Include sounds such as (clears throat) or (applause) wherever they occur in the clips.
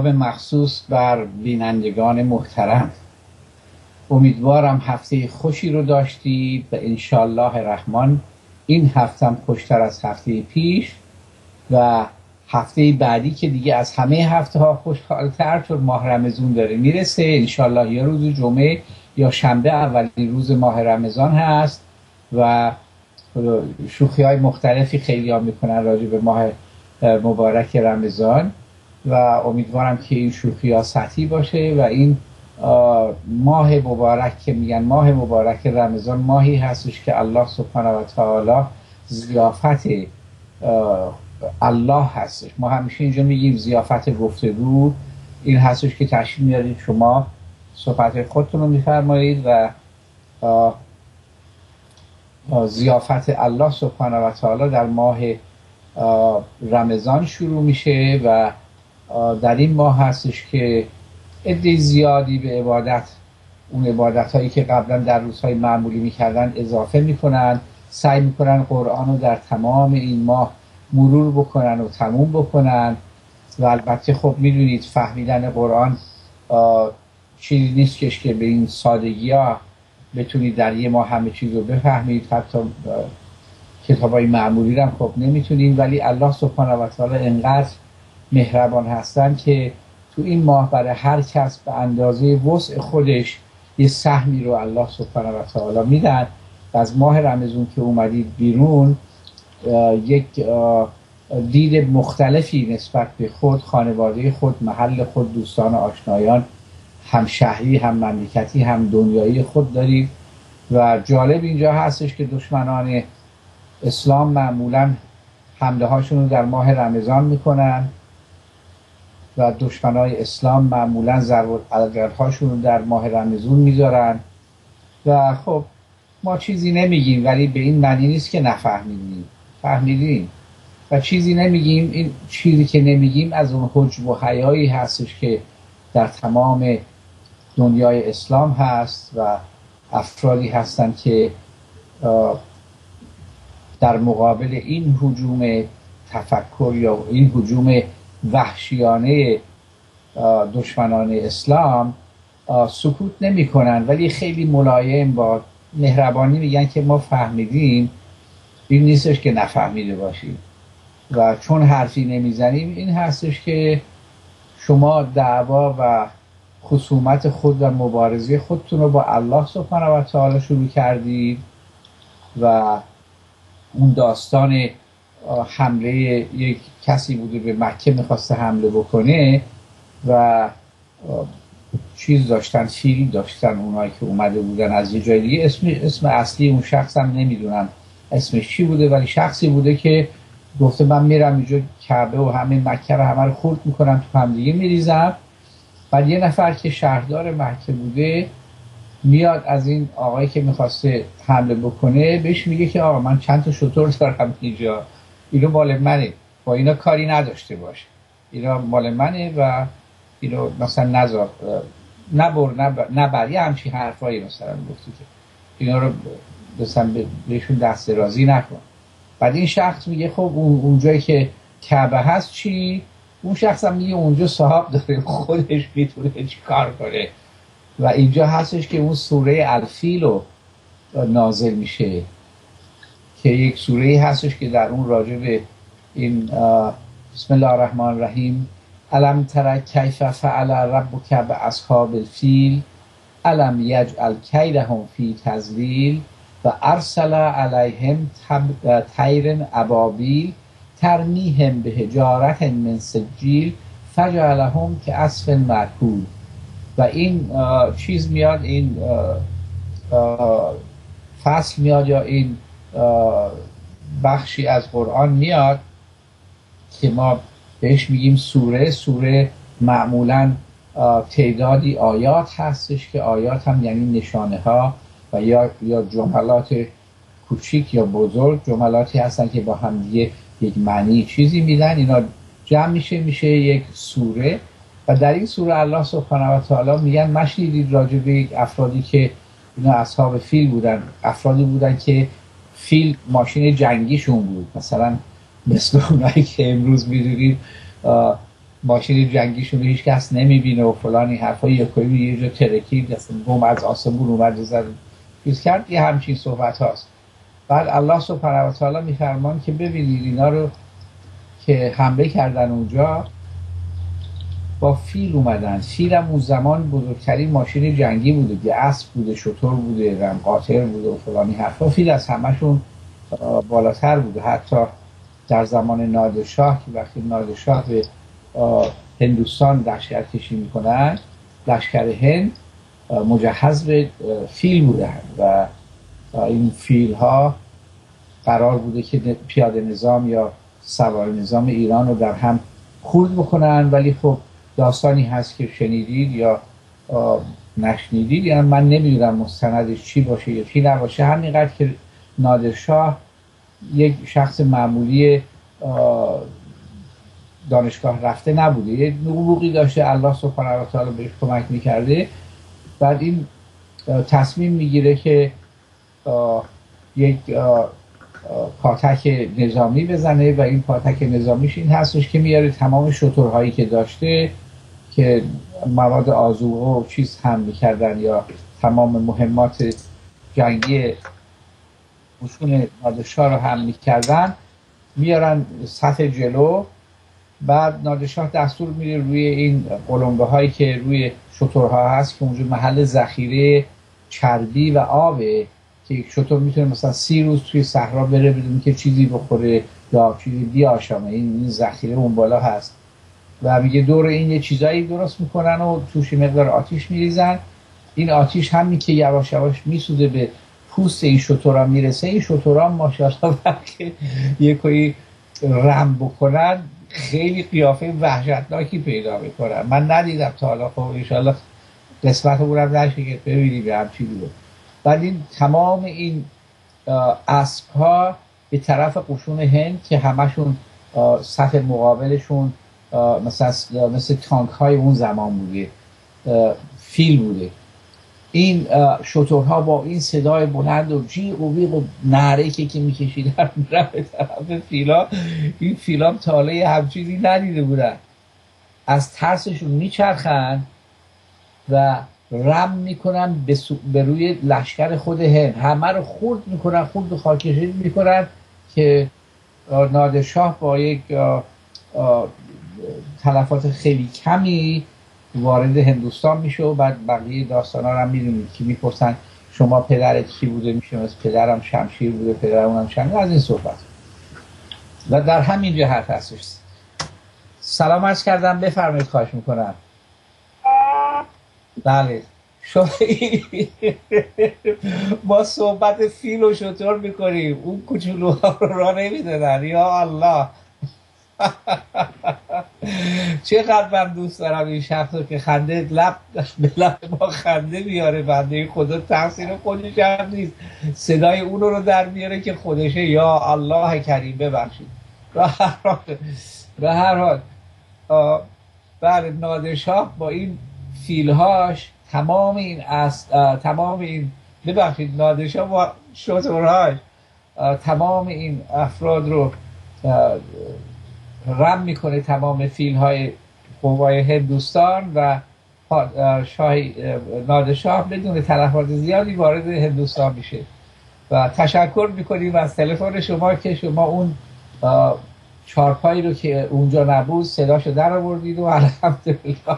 سلام مخصوص بر بینندگان محترم. امیدوارم هفته خوشی رو داشتید و انشالله رحمان این هفتم خوشتر از هفته پیش و هفته بعدی که دیگه از همه هفته ها خوشحالتر چون ماه رمزون داره می‌رسه. انشالله یا روز جمعه یا شنبه اولین روز ماه رمضان هست و شوخی های مختلفی خیلی ها می‌کنن راجع به ماه مبارک رمضان. و امیدوارم که این شوخی ها سطحی باشه و این ماه مبارک که میگن ماه مبارک رمضان ماهی هستش که الله سبحانه و تعالی زیافت الله هستش. ما همیشه اینجا میگیم زیافت گفتگو این هستش که تشکیل میارید. شما صحبت خودتون رو میفرمایید و زیافت الله سبحانه و تعالی در ماه رمضان شروع میشه و در این ماه هستش که عده زیادی به عبادت اون عبادت هایی که قبلا در روزهای معمولی می‌کردن اضافه می‌کنن سعی می‌کنن قرآن رو در تمام این ماه مرور بکنن و تموم بکنن. و البته خب می‌دونید فهمیدن قرآن چیزی نیست که به این سادگی ها بتونید در یه ماه همه چیز رو بفهمید. حتی کتاب های معمولی رو هم خب نمی‌تونید. ولی الله سبحانه و تعالی انقدر مهربان هستن که تو این ماه برای هر کس به اندازه وسع خودش یه سهمی رو الله سبحانه و تعالی میدن. و از ماه رمضان که اومدید بیرون یک دید مختلفی نسبت به خود خانواده خود محل خود دوستان آشنایان هم شهری هم مملکتی هم دنیایی خود دارید. و جالب اینجا هستش که دشمنان اسلام معمولا حمله هاشون رو در ماه رمضان می‌کنن. و دشمنای اسلام معمولا ضرب هاشون در ماه رمضان می‌ذارن. و خب ما چیزی نمیگیم ولی به این معنی نیست که نفهمیدیم. فهمیدیم. و چیزی نمیگیم این چیزی که نمیگیم از اون حجب و حیایی هستش که در تمام دنیای اسلام هست و افرادی هستند که در مقابل این حجوم تفکر یا این حجوم وحشیانه دشمنان اسلام سکوت نمی کنن ولی خیلی ملایم با مهربانی میگن که ما فهمیدیم. این نیستش که نفهمیده باشیم. و چون حرفی نمی‌زنیم این هستش که شما دعوا و خصومت خود و مبارزه خودتون رو با الله سبحانه و تعالی شروع کردید و اون داستان حمله یک کسی بوده به مکه می‌خواسته حمله بکنه و چیز داشتن فیل داشتن اونایی که اومده بودن از یه جای دیگه. اسم, اسم اصلی اون شخص هم نمی‌دونم اسمش چی بوده ولی شخصی بوده که گفته من میرم اینجا کعبه و همه مکه رو همه رو خورد می‌کنم تو هم دیگه میریزم. بعد یه نفر که شهردار مکه بوده میاد از این آقایی که می‌خواسته حمله بکنه بهش میگه که آقا من چند تا شطور دارم اینجا. اینو مال منه. با اینا کاری نداشته باشه. اینا مال منه و اینو مثلا نذار. نبر نبر, یه همچین حرفایی مثلا گفتی که اینا رو مثلا بهشون دست رازی نکن. بعد این شخص میگه خب اون اونجایی که کعبه هست چی؟ اون شخص هم میگه اونجا صاحب داره خودش می‌تونه چی کار کنه. و اینجا هستش که اون سوره الفیل رو نازل میشه. که یک سوره هستش که در اون راجع به این بسم الله الرحمن الرحیم علم تر کیف فعل به اصحاب الفیل علم یجعل کیدهم فی تزلیل و ارسل علیهم تیر ابابیل ترمیهم به هجارت من سجیل فجعلهم که اصف مرکول و این چیز میاد این فصل میاد یا این بخشی از قرآن میاد که ما بهش میگیم سوره. سوره معمولا تعدادی آیات هستش که آیات هم یعنی نشانه ها و یا, یا جملات کوچیک یا بزرگ جملاتی هستن که با هم یک معنی چیزی میدن. اینا جمع میشه میشه یک سوره و در این سوره الله سبحانه و تعالی میگن مشنیدید راجع به افرادی که اینا اصحاب فیل بودن. افرادی بودن که فیل ماشین جنگیشون بود. مثلا مثل اونایی که امروز می‌دونید ماشین جنگیشون هیچ کس نمی‌بینه و فلانی حرفای یکوی یه جا ترکید بوم از آسمون اومد زد. چیز کرد یه همچین صحبت هاست. بعد الله سبحانه و تعالی میفرمان که ببینید اینا رو که حمله کردن اونجا با فیل اومدن. فیل هم اون زمان بزرگترین ماشین جنگی بوده که اسب بوده شطور بوده رم قاطر بوده و فلانی حرفا فیل از همشون بالاتر بوده. حتی در زمان نادرشاه که وقتی نادرشاه به هندوستان لشکر کشی می‌کنن لشکر هند مجهز به فیل بودن و این فیل ها قرار بوده که پیاده نظام یا سوار نظام ایران رو در هم خورد بکنن. ولی خب داستانی هست که شنیدید یا نشنیدید؟ یعنی من نمی‌دونم مستندش چی باشه یا چی نباشه. همینقدر که نادرشاه یک شخص معمولی دانشگاه رفته نبوده. یه نبوغی داشته. الله سبحانه و تعالی بهش کمک می‌کرده. بعد این تصمیم می‌گیره که یک پاتک نظامی بزنه و این پاتک نظامیش این هستش که میاره تمام شطورهایی که داشته که مواد آزوغه و چیز هم می‌کردن یا تمام مهمات جنگی مشون نادرشاه رو هم می‌کردن میارن سطح جلو. بعد نادرشاه دستور میره روی این قلمبه هایی که روی شطورها هست که اونجا محل ذخیره چربی و آبه که یک شطور می‌تونه مثلا سی روز توی صحرا بره بدون که چیزی بخوره یا چیزی بیاشامه. این ذخیره اون بالا هست. و میگه دور این یه چیزایی درست می‌کنن و توش مقدار آتیش میریزن. این آتیش همین که یواش یواش میسوده به پوست این شطورا می‌رسه این شطورا ماشاءالله (laughs) یه کوی رم بکنن خیلی قیافه وحشتناکی پیدا می‌کنن. من ندیدم تا حالا خب انشالله قسمت بودم نشه که ببینیم به همچی بود. بعد این تمام این اسب ها به طرف قشون هند که همشون سطح مقابلشون مثل, مثل تانک های اون زمان بوده فیل بوده. این شطورها با این صدای بلند و جیغ و ویغ و نهره که که میکشیدن (laughs) به طرف فیلا. این فیلا تاله همچیزی ندیده بودن. از ترسشون میچرخن و رم می‌کنن به, روی لشکر خود هند. همه رو خورد می‌کنن خورد و خاکشید می‌کنن که نادرشاه با یک تلفات خیلی کمی وارد هندوستان میشه و بعد بقیه داستان ها رو هم می‌دونید که می‌پرسن شما پدرت کی بوده؟ میشه از پدرم شمشیر بوده پدر اونم شمشیر. از این صحبت. و در همین جهت هستش. سلام عرض کردم بفرمایید خواهش می‌کنم. بله. شما (laughs) ما صحبت فیل و شطور می‌کنیم. اون کوچولوها رو را نمی‌دادن. یا الله. (laughs) چقدر من دوست دارم این شخص رو که خنده لب به لب ما خنده میاره بنده خدا تقصیر خودش هم نیست. صدای اون رو در میاره که خودشه. یا الله کریم ببخشید. به هر حال به هر حال. بله نادرشاه با این فیلهاش تمام این از تمام این ببخشید نادرشاه با شطورهاش تمام این افراد رو رم می‌کنه تمام فیل های قوای هندوستان و شاه نادشاه بدون تلفات زیادی وارد هندوستان میشه. و تشکر می‌کنیم از تلفن شما که شما اون چارپایی رو که اونجا نبود صداشو در آوردید و الحمدلله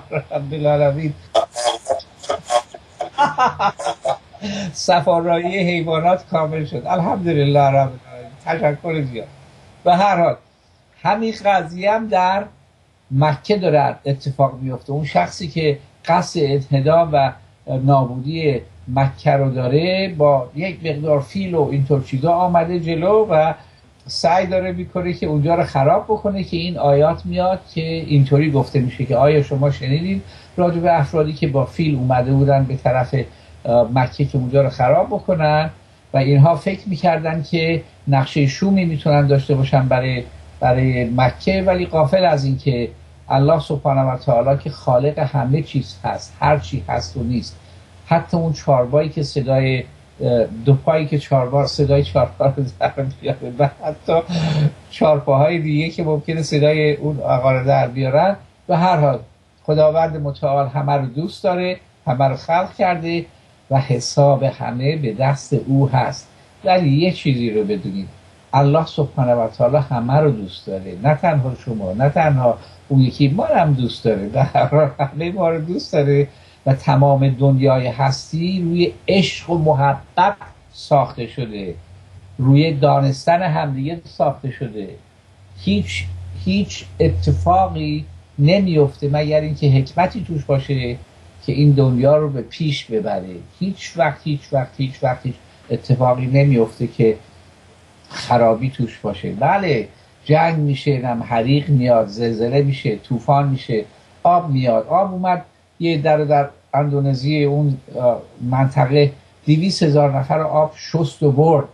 سفارایی (laughs) حیوانات کامل شد. الحمدلله رب تشکر زیاد. به هر حال همین قضیه هم در مکه داره اتفاق میفته. اون شخصی که قصد انهدام و نابودی مکه رو داره با یک مقدار فیل و اینطور چیزا آمده جلو و سعی داره می‌کنه که اونجا رو خراب بکنه که این آیات میاد که اینطوری گفته میشه که آیا شما شنیدید راجع به افرادی که با فیل اومده بودن به طرف مکه که اونجا رو خراب بکنن و اینها فکر می‌کردن که نقشه شومی می‌تونن داشته باشن برای برای مکه ولی قافل از اینکه الله سبحانه و تعالی که خالق همه چیز هست هر چی هست و نیست. حتی اون چاربایی که صدای دو پایی که چاربار صدای چاربار رو در بیاره و حتی چارپاهای دیگه که ممکنه صدای اون آقا رو در بیارن. و هر حال خداوند متعال همه رو دوست داره همه رو خلق کرده و حساب همه به دست او هست. ولی یه چیزی رو بدونید. الله سبحانه و تعالی همه رو دوست داره. نه تنها شما نه تنها اون یکی ما هم دوست داره. هر همه ما رو دوست داره و تمام دنیای هستی روی عشق و محبت ساخته شده. روی دانستن همدیگه ساخته شده. هیچ هیچ اتفاقی نمیفته مگر اینکه حکمتی توش باشه که این دنیا رو به پیش ببره. هیچ وقت هیچ وقت هیچ وقت هیچ اتفاقی نمیفته که خرابی توش باشه. بله جنگ میشه نم حریق میاد زلزله میشه طوفان میشه آب میاد. آب اومد یه در در اندونزی اون منطقه دیویس هزار نفر آب شست و برد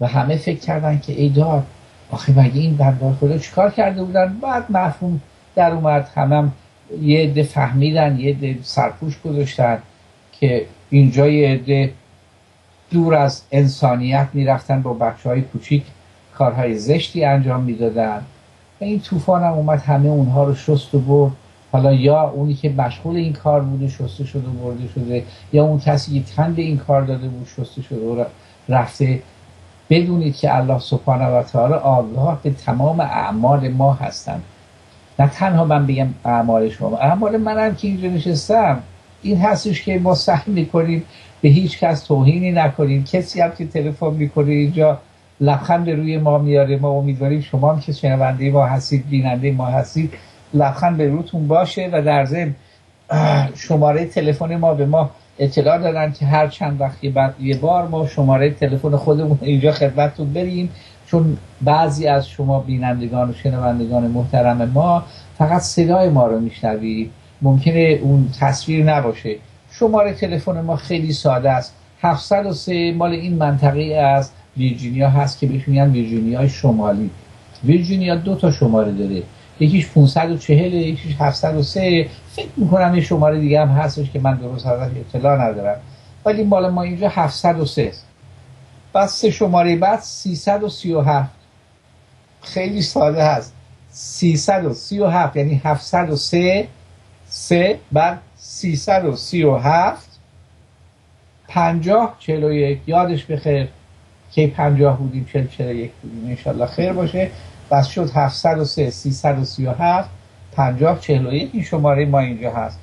و همه فکر کردن که ای دار آخه مگه این بندار خدا چیکار کرده بودن؟ بعد مفهوم در اومد. همم یه عده فهمیدن یه عده سرپوش گذاشتن که اینجا یه عده دور از انسانیت می‌رفتن با بچه های کوچیک کارهای زشتی انجام می‌دادن. و این طوفان هم اومد همه اونها رو شست و برد. حالا یا اونی که مشغول این کار بوده شسته شده و برده شده یا اون کسی که تند این کار داده بود شسته شده و رفته. بدونید که الله سبحانه و تعالی آگاه به تمام اعمال ما هستن نه تنها من بگم اعمال شما اعمال منم که اینجا نشستم. این هستش که ما سعی می‌کنیم به هیچ کس توهینی نکنیم کسی هم که تلفن می‌کنه اینجا لبخند روی ما میاره. ما امیدواریم شما هم که شنونده ما هستید بیننده ما هستید لبخند به روتون باشه و در ضمن شماره تلفن ما به ما اطلاع دادن که هر چند وقتی بعد یه بار ما شماره تلفن خودمون اینجا خدمتتون بریم چون بعضی از شما بینندگان و شنوندگان محترم ما فقط صدای ما رو میشنوید. ممکنه اون تصویر نباشه. شماره تلفن ما خیلی ساده است. 703 مال این منطقه از ویرجینیا هست که بهش میگن ویرجینیا شمالی. ویرجینیا دو تا شماره داره. یکیش 540 یکیش 703 فکر می‌کنم یه شماره دیگه هم هستش که من درست ازش اطلاع ندارم. ولی مال ما اینجا 703 است. بس سه شماره بعد 337 خیلی ساده هست 337 یعنی 703 3 بعد 337 50 41 یادش بخیر که 50 بودیم 40 41 بودیم. انشالله خیر باشه. بس شد 703 337 50 41 این شماره ما اینجا هست.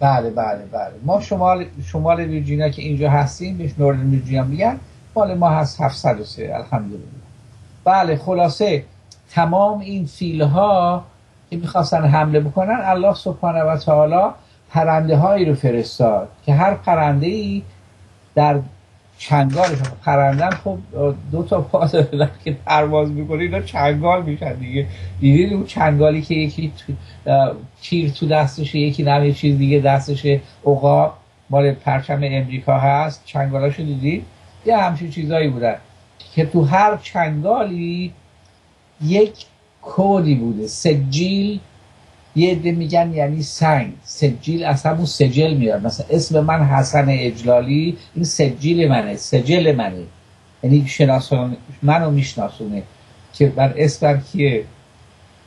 بله بله بله. ما شمال شمال ویرجینیا که اینجا هستیم بهش نورد ویرجینیا میگن. مال ما هست 703 الحمدلله. بله خلاصه. تمام این فیل ها که می‌خواستن حمله بکنن الله سبحانه و تعالی پرنده هایی رو فرستاد که هر پرنده ای در چنگالش پرندن خب دو تا پا که پرواز می‌کنه اینا چنگال میشن دیگه. دیدید اون چنگالی که یکی تیر تو دستشه یکی نمی چیز دیگه دستشه. عقاب مال پرچم امریکا هست چنگالاشو دیدید یه همچین چیزایی بودن که تو هر چنگالی یک کودی بوده. سجیل یه عده میگن یعنی سنگ. سجیل از همون سجل میاد. مثلا اسم من حسن اجلالی این سجیل منه سجل منه. یعنی شناسان منو میشناسونه که بر اسمم کیه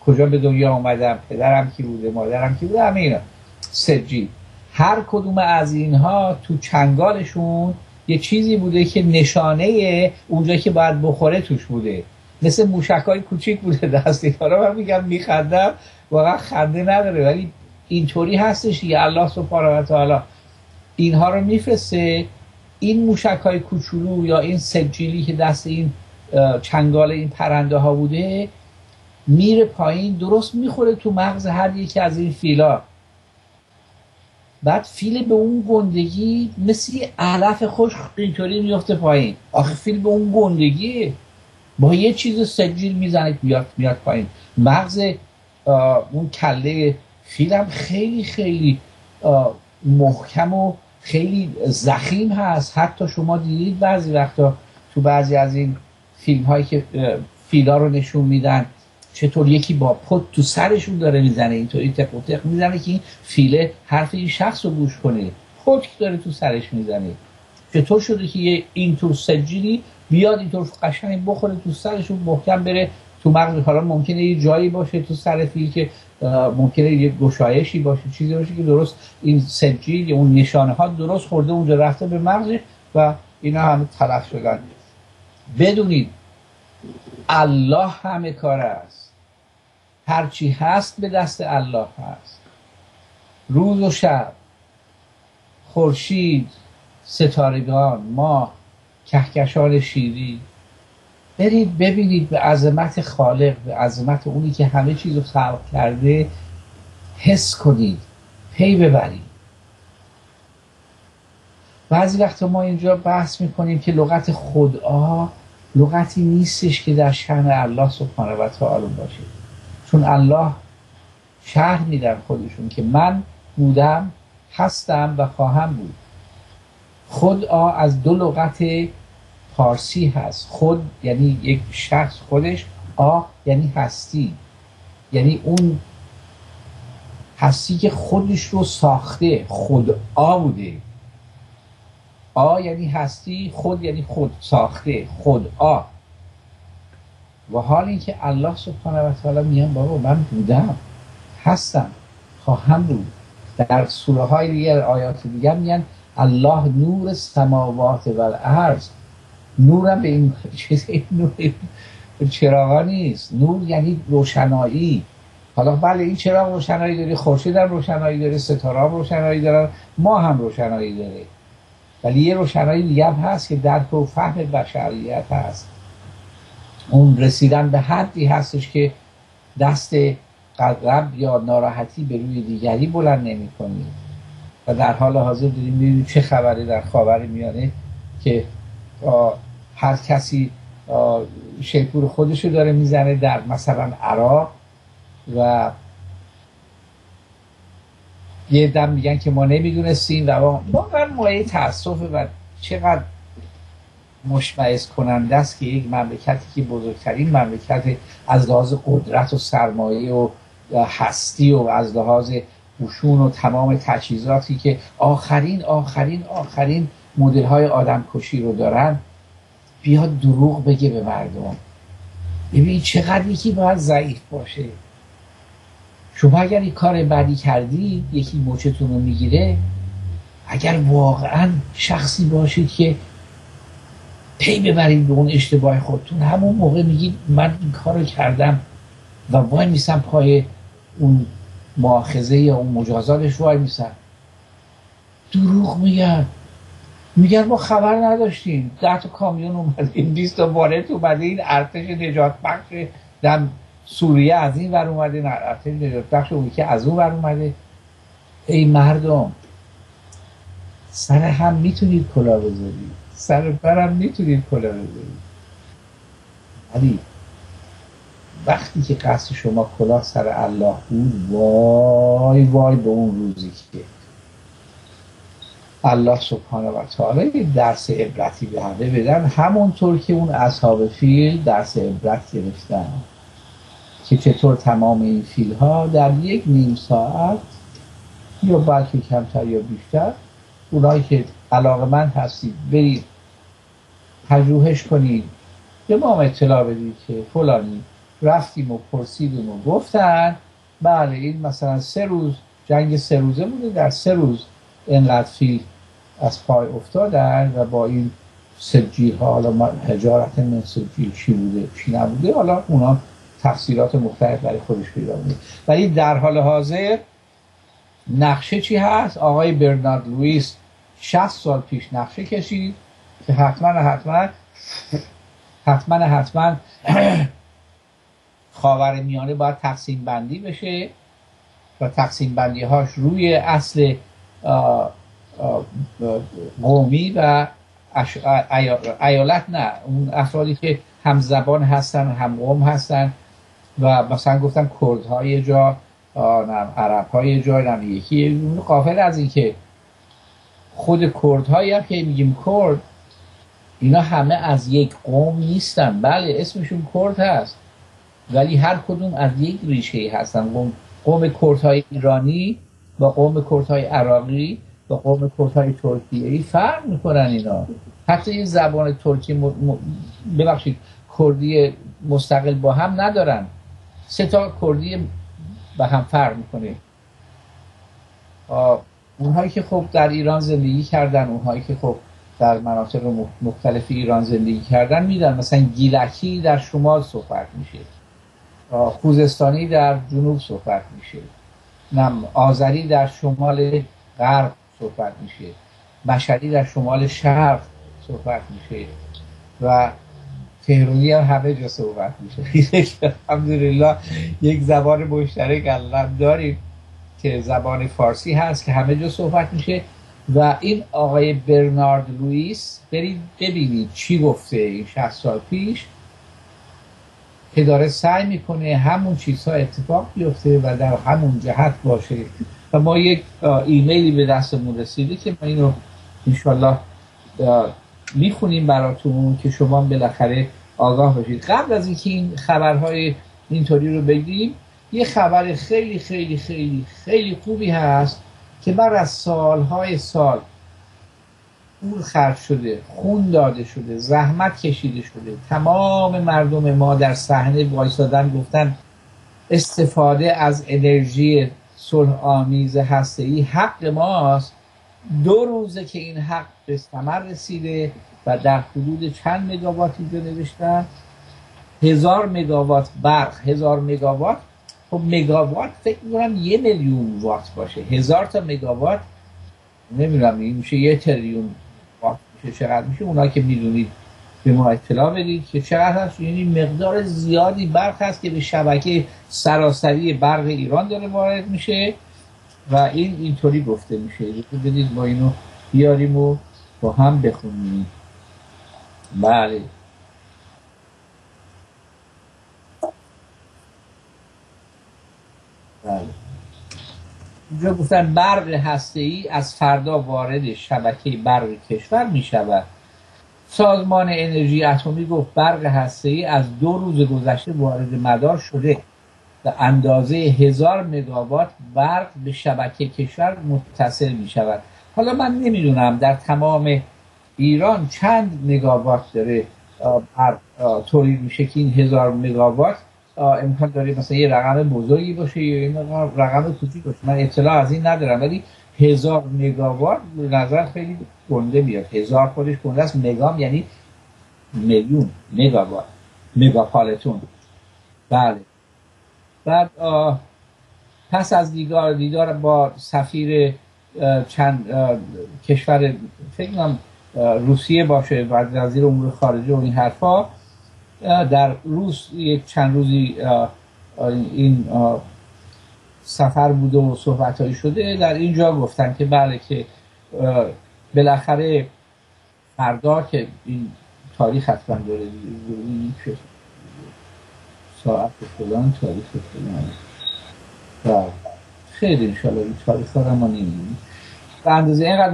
کجا به دنیا آمدم پدرم کی بوده مادرم کی بوده همه اینا. سجیل. هر کدوم از اینها تو چنگالشون یه چیزی بوده که نشانه اونجا که باید بخوره توش بوده. مثل موشک های کوچیک بوده. دستی کارا من میگم میخندم. واقعا خنده نداره. ولی اینطوری هستش دیگه. الله سبحانه و تعالی اینها رو میفرسته. این موشک های کوچولو یا این سجیلی که دست این چنگال این پرنده ها بوده میره پایین درست می‌خوره تو مغز هر یکی از این فیلا بعد فیل به اون گندگی مثل علف خوش اینطوری میفته پایین. آخه فیل به اون گندگی با یه چیز سجیل می‌زنه میاد میاد پایین. مغز اون کله فیلم خیلی خیلی محکم و خیلی زخیم هست. حتی شما دیدید بعضی وقتا تو بعضی از این فیلم هایی که فیلا رو نشون میدن چطور یکی با پت تو سرشون داره می‌زنه اینطوری تق و تق می‌زنه که این فیله حرف این شخص رو گوش کنه. پتک داره تو سرش می‌زنه. چطور شده که یه اینطور سجیلی بیاد اینطور قشنگ بخوره تو سرشون محکم بره؟ تو مغز حالا ممکنه یه جایی باشه تو سر فیل که ممکنه یه گشایشی باشه چیزی باشه که درست این سجیل یا اون نشانه ها درست خورده اونجا رفته به مغزش و اینا همه تلف شدن. بدونید الله همه کار است. هرچی هست به دست الله هست. روز و شب خورشید ستارگان ماه کهکشان شیری. برید ببینید به عظمت خالق به عظمت اونی که همه چیز رو خلق کرده حس کنید پی ببرید. بعضی وقت ما اینجا بحث می‌کنیم که لغت خدا لغتی نیستش که در شهن الله سبحانه و تعالی باشه. چون الله شهر میدن خودشون که من بودم هستم و خواهم بود. خود آ از دو لغت فارسی هست. خود یعنی یک شخص خودش آ یعنی هستی. یعنی اون هستی که خودش رو ساخته خود آ بوده. آ یعنی هستی خود یعنی خود ساخته خود آ. و حال اینکه الله سبحانه و تعالی میان بابا من بودم هستم خواهم بود. در سوره های دیگر آیات دیگر میگن الله نور سماوات و الارض نورم به این چیزی نور چراغا نیست. نور یعنی روشنایی. حالا بله این چراغ روشنایی داره خورشید هم روشنایی داره ستاره هم روشنایی دارن ما هم روشنایی داره ولی یه روشنایی دیگه هست که درک و فهم بشریت هست. اون رسیدن به حدی هستش که دست قدرب یا ناراحتی به روی دیگری بلند نمی کنی در حال حاضر داریم می‌بینیم چه خبری در خاور میانه که هر کسی شیپور خودشو داره می‌زنه در مثلا عراق و یه دم میگن که ما نمی‌دونستیم و واقعا مایه تاسفه و چقدر مشمعز کننده است که یک مملکتی که بزرگترین مملکت از لحاظ قدرت و سرمایه و هستی و از لحاظ قشون و تمام تجهیزاتی که آخرین آخرین آخرین مدل های آدم کشی رو دارن بیاد دروغ بگه به مردم. ببین چقدر یکی باید ضعیف باشه. شما اگر این کار بدی کردی یکی مچتون رو می‌گیره اگر واقعا شخصی باشید که پی ببرید به اون اشتباه خودتون همون موقع میگید من این کار رو کردم و وای میسم پای اون مؤاخذه یا اون مجازاتش وای میسن. دروغ میگن. میگن ما خبر نداشتیم. ده تا کامیون اومده این 20 تا وارد اومده این ارتش نجات بخش دم سوریه از این ور اومده ارتش نجات بخش که از اون ور اومده. ای مردم سر هم می‌تونید کلا بذارید. سر برم می‌تونید کلا بذارید. ولی وقتی که قصد شما کلاه سر الله بود وای وای به اون روزی که الله سبحانه و تعالی درس عبرتی به همه بدن همونطور که اون اصحاب فیل درس عبرت گرفتن که چطور تمام این فیل ها در یک نیم ساعت یا بلکه کمتر یا بیشتر اونایی که علاقه من هستید برید پژوهش کنید به ما اطلاع بدید که فلانی رفتیم و پرسیدیم و گفتن بله این مثلا سه روز جنگ سه روزه بوده در سه روز اینقدر فیل از پای افتادن و با این سجیل ها حالا هجارت من سجیل چی بوده چی نبوده حالا اونا تفسیرات مختلف برای خودش پیدا بوده ولی در حال حاضر نقشه چی هست؟ آقای برنارد لوئیس 60 سال پیش نقشه کشید که حتما حتما حتما حتما خاور میانه باید تقسیم بندی بشه و تقسیم بندی هاش روی اصل قومی و ایالت نه. اون افرادی که هم زبان هستن هم قوم هستن و مثلا گفتن کرد های جا عرب های جا نم یکی قافل از این که خود کرد هایی هم که میگیم کرد اینا همه از یک قوم نیستن. بله اسمشون کرد هست. ولی هر کدوم از یک ریشه هستن. قوم, قوم کرد های ایرانی با قوم کرد های عراقی با قوم کرد های ترکیه ای فرق می‌کنن اینا. حتی این زبان ترکی م... م... ببخشید کردی مستقل با هم ندارن. سه تا کردی به هم فرق می‌کنه. اونهایی که خب در ایران زندگی کردن اونهایی که خب در مناطق مختلف ایران زندگی کردن میدن. مثلا گیلکی در شمال صحبت میشه. خوزستانی در جنوب صحبت میشه. نم آذری در شمال غرب صحبت میشه. مشهدی در شمال شرق صحبت میشه. و تهرونی هم همه جا صحبت میشه. (laughs) الحمدلله یک زبان مشترک الان داریم که زبان فارسی هست که همه جا صحبت میشه. و این آقای برنارد لوئیس برید ببینید چی گفته این 60 سال پیش. که داره سعی می‌کنه همون چیزها اتفاق بیفته و در همون جهت باشه. و ما یک ایمیلی به دستمون رسیده که ما اینو انشالله می‌خونیم براتون که شما بالاخره آگاه باشید. قبل از اینکه این خبرهای اینطوری رو بگیم یه خبر خیلی خیلی خیلی خیلی خوبی هست که بعد از سالهای سال پول خرج شده خون داده شده زحمت کشیده شده. تمام مردم ما در صحنه وایسادن گفتن استفاده از انرژی صلح آمیز هسته حق ماست. دو روزه که این حق به ثمر رسیده و در حدود چند مگاوات اینجا نوشتن؟ هزار مگاوات برق هزار مگاوات؟ خب مگاوات فکر می‌کنم یه میلیون وات باشه. هزار تا مگاوات؟ نمی‌دونم این میشه یه تریلیون. میشه چقدر میشه اونا که می‌دونید به ما اطلاع بدید که چقدر هست. یعنی مقدار زیادی برق هست که به شبکه سراسری برق ایران داره وارد میشه و این اینطوری گفته میشه. بدید ما اینو بیاریم و با هم بخونیم. بله. بله. اینجا گفتن برق هسته ای از فردا وارد شبکه برق کشور می شود سازمان انرژی اتمی گفت برق هسته ای از دو روز گذشته وارد مدار شده و اندازه هزار مگاوات برق به شبکه کشور متصل می شود حالا من نمی‌دونم در تمام ایران چند مگاوات داره تولید میشه که این هزار مگاوات؟ امکان داره مثلا یه رقم بزرگی باشه یا این رقم کوچیک باشه. من اطلاع از این ندارم ولی هزار مگاوات نظر خیلی گنده میاد. هزار خودش گنده است. مگام یعنی میلیون مگاوات مگاپالتون. بله. بعد پس از دیدار دیدار با سفیر چند کشور فکر کنم روسیه باشه و وزیر امور خارجه و این حرفا در روز یک چند روزی این سفر بوده و صحبت شده در اینجا گفتن که بله که بالاخره فردا که این تاریخ حتما داره ساعت فلان تاریخ فلان. و خیلی انشاءالله این تاریخ ها ما نمی‌دونیم به اندازه اینقدر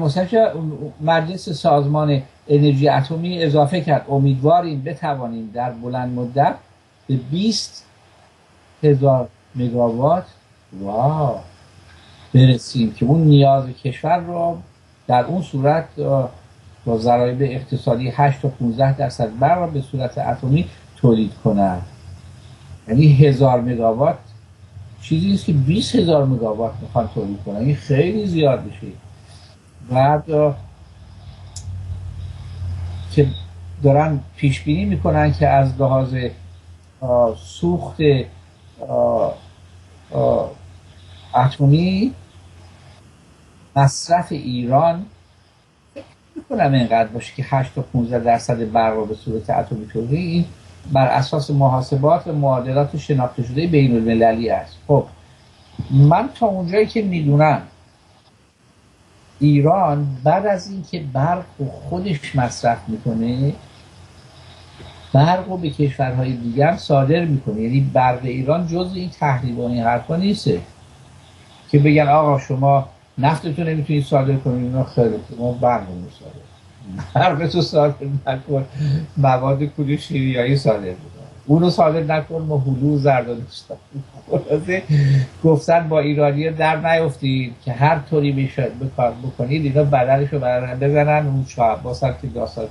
مجلس سازمان انرژی اتمی اضافه کرد. امیدواریم بتوانیم در بلند مدت به 20 هزار مگاوات واو برسیم که اون نیاز کشور رو در اون صورت با ضرایب اقتصادی 8 تا 15 درصد بر به صورت اتمی تولید کنند. یعنی هزار مگاوات چیزی است که 20 هزار مگاوات می‌خوان تولید کنن. این خیلی زیاد میشه. بعد که دارن پیش بینی می‌کنن که از لحاظ سوخت اتمی مصرف ایران می‌کنم اینقدر باشه که 8 تا 15 درصد برق به صورت اتمی تولید بر اساس محاسبات و معادلات شناخته شده بین المللی است. خب من تا اونجایی که می‌دونم ایران بعد از اینکه برق خودش مصرف می‌کنه برق رو به کشورهای دیگر صادر می‌کنه. یعنی برق ایران جز این تحریب این حرفا نیسته که بگن آقا شما نفتتون نمی‌تونید صادر کنید اینا خیلی ما برق رو صادر برق تو صادر نکن مواد کلی شیریایی صادر بکن اونو صادر نکن ما حلو زرد خلاصه گفتن با ایرانی در نیفتید که هر طوری می‌شد بکار بکنید اینا بدلش رو بزنن اون شاه باسر که داستان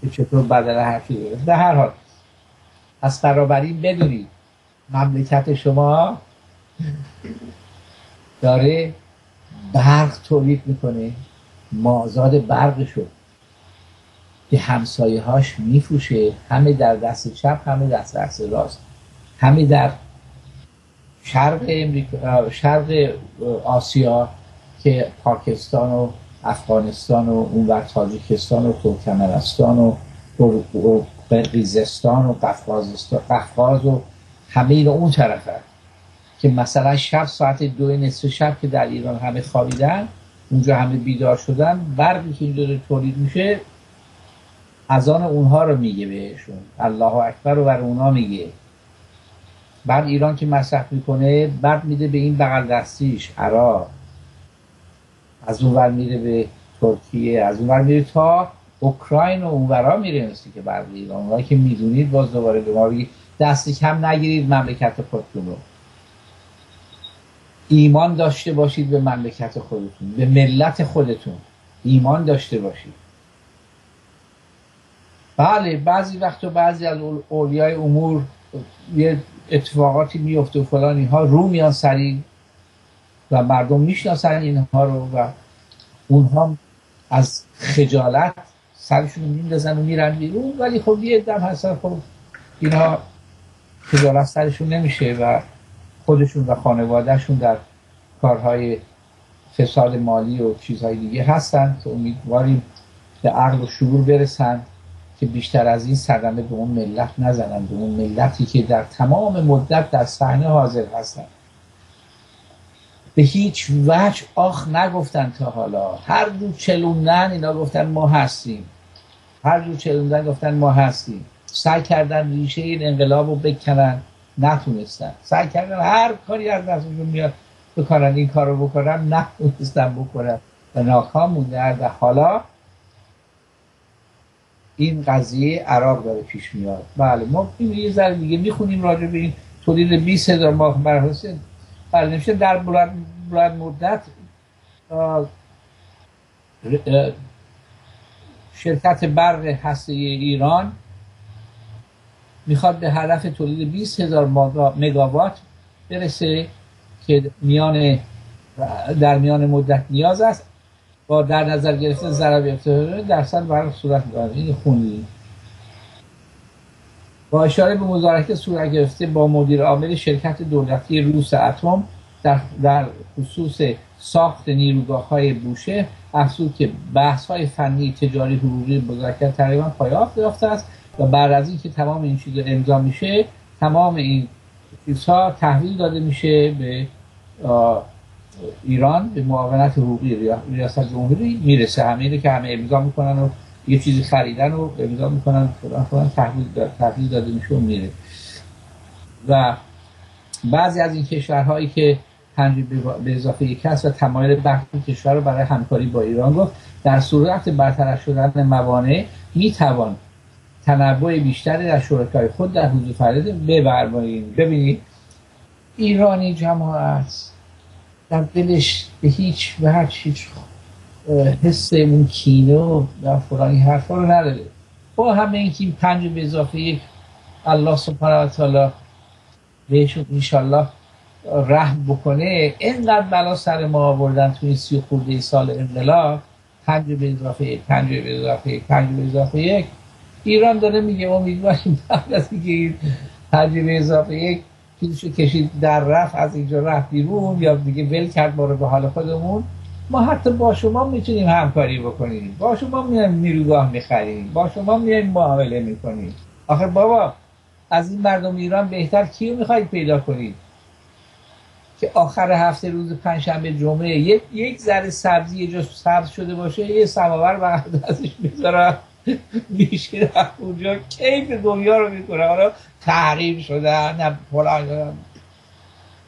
که چطور بدل حرفی در هر حال از برابری بدونید مملکت شما داره برق تولید می‌کنه. مازاد برق شد که همسایه هاش میفوشه همه در دست چپ همه دست دست راست همه در شرق, امریکا، شرق آسیا که پاکستان و افغانستان و اون و تاجیکستان و ترکمنستان و قرقیزستان و قفقاز و همه اینا اون طرف هست. که مثلا شب ساعت دو نصف شب که در ایران همه خوابیدن اونجا همه بیدار شدن برقی که اینجا تولید میشه از آن اونها رو میگه بهشون. الله اکبر رو بر اونها میگه. بعد ایران که مصرف می‌کنه بعد میده به این بغل دستیش عراق. از اون ور میره به ترکیه از اون ور میره تا اوکراین و اونورا میره مثل که برق ایران. اونایی که می‌دونید باز دوباره به ما بگید. دستی کم نگیرید مملکت خودتون رو. ایمان داشته باشید به مملکت خودتون به ملت خودتون. ایمان داشته باشید. بله بعضی وقت و بعضی از اولیای امور یه اتفاقاتی میفته و فلان اینها رو میان سریع و مردم می‌شناسن اینها رو و اونها از خجالت سرشون میندازن و میرن بیرون. ولی خب یه دم هستن خب اینها خجالت سرشون نمیشه و خودشون و خانوادهشون در کارهای فساد مالی و چیزهای دیگه هستن که امیدواریم به عقل و شعور برسن. که بیشتر از این صدمه به اون ملت نزنن به اون ملتی که در تمام مدت در صحنه حاضر هستن. به هیچ وجه آخ نگفتن تا حالا. هر جو چلوندن اینا گفتن ما هستیم. هر جو چلوندن گفتن ما هستیم. سعی کردن ریشه این انقلاب رو بکنن نتونستن. سعی کردن هر کاری از دستشون میاد بکنن این کار رو بکنن نتونستن بکنن. و ناکام موندن. و حالا این قضیه عراق داره پیش میاد. بله ما این یه ذره دیگه می‌خونیم راجع به این تولید 20 هزار ماه بر بله نمیشه در بلند, بلند مدت شرکت برق هسته ایران می‌خواد به هدف تولید 20 هزار مگاوات برسه که میان در میان مدت نیاز است. با در نظر گرفتن ضرب اقتصادی درصد برق صورت داره. این خونی. با اشاره به مزارکه صورت گرفته با مدیر عامل شرکت دولتی روس اتم در, در خصوص ساخت نیروگاه های بوشه افزود که بحث های فنی تجاری حقوقی مذاکره تقریبا پایافت یافته است و بعد از اینکه تمام این چیز امضا میشه تمام این چیزها تحویل داده میشه به ایران به معاونت حقوقی ریاست جمهوری می‌رسه. همه که همه امضا می‌کنن و یه چیزی خریدن و امضا می‌کنن. فلان فلان تحویل داده میشه و میره. و بعضی از این کشورهایی که پنج به اضافه یک و تمایل برخی کشور رو برای همکاری با ایران گفت در صورت برطرف شدن موانع می‌توان تنوع بیشتری در شرکای خود در حضور فرد ببرماییم ببینید ایرانی جماعت در دلش به هیچ و هیچ حس اون کینه و فلانی حرفا رو نداره. با همه اینکه این پنج به اضافه یک الله سبحانه و تعالی بهشون انشالله رحم بکنه اینقدر بلا سر ما آوردن توی سی خورده سال انقلاب. پنج به اضافه یک پنج به اضافه یک پنج به اضافه یک. ایران داره میگه امیدواریم بعد از اینکه این پنج به اضافه یک چیزشو کشید در رفت از اینجا رفت بیرون یا دیگه ول کرد ما به حال خودمون. ما حتی با شما می‌تونیم همکاری بکنیم. با شما میایم نیروگاه می‌خریم. با شما میایم معامله می‌کنیم. آخه بابا از این مردم ایران بهتر کیو می‌خواید پیدا کنید؟ که آخر هفته روز پنجشنبه جمعه یک یک ذره سبزی جا سبز شده باشه یه سماور و ازش می‌ذاره میشه اونجا کیف دنیا رو می‌کنه حالا تحریم شدن نه فلان.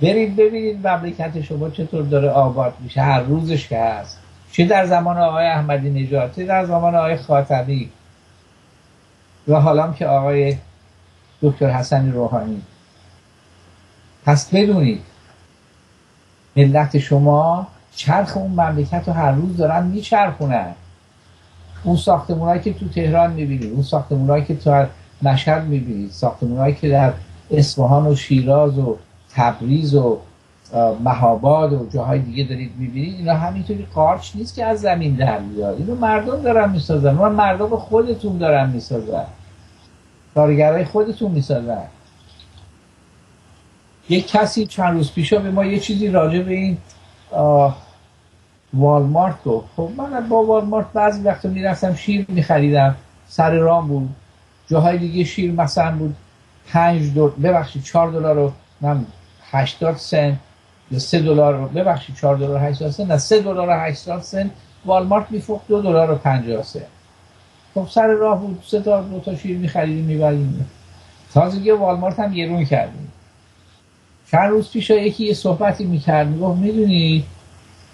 برید ببینید مملکت شما چطور داره آباد میشه. هر روزش که هست. چه در زمان آقای احمدی نژاد چه در زمان آقای خاتمی. و حالا که آقای دکتر حسن روحانی. پس بدونید ملت شما چرخ اون مملکت رو هر روز دارن میچرخونن. اون ساختمونایی که تو تهران می‌بینید اون ساختمونایی که تو مشهد می‌بینید ساختمونایی که در اصفهان و شیراز و تبریز و مهاباد و جاهای دیگه دارید می‌بینید اینا همینطوری قارچ نیست که از زمین در بیاد. اینو مردم دارن می‌سازن. و مردم خودتون دارن می‌سازن. کارگرای خودتون می‌سازن. یک کسی چند روز پیشا به ما یه چیزی راجع به این والمارت گفت. خب من با والمارت بعضی وقتا می‌رفتم شیر میخریدم سر رام بود. جاهای دیگه شیر مثلا بود. پنج دلار ببخشید چهار دلار رو من 80 سنت یا سه دلار رو ببخشید چهار دلار 80 سنت. نه سه دلار و 80 سنت. والمارت میفروخت دو دلار و 50 سنت. خب سر راه بود. سه تا دو تا شیر میخریدیم می‌بریم. تازگی والمارت هم یه رون کردیم. چند روز پیش یکی یه صحبتی می‌کرد می‌گفت می‌دونی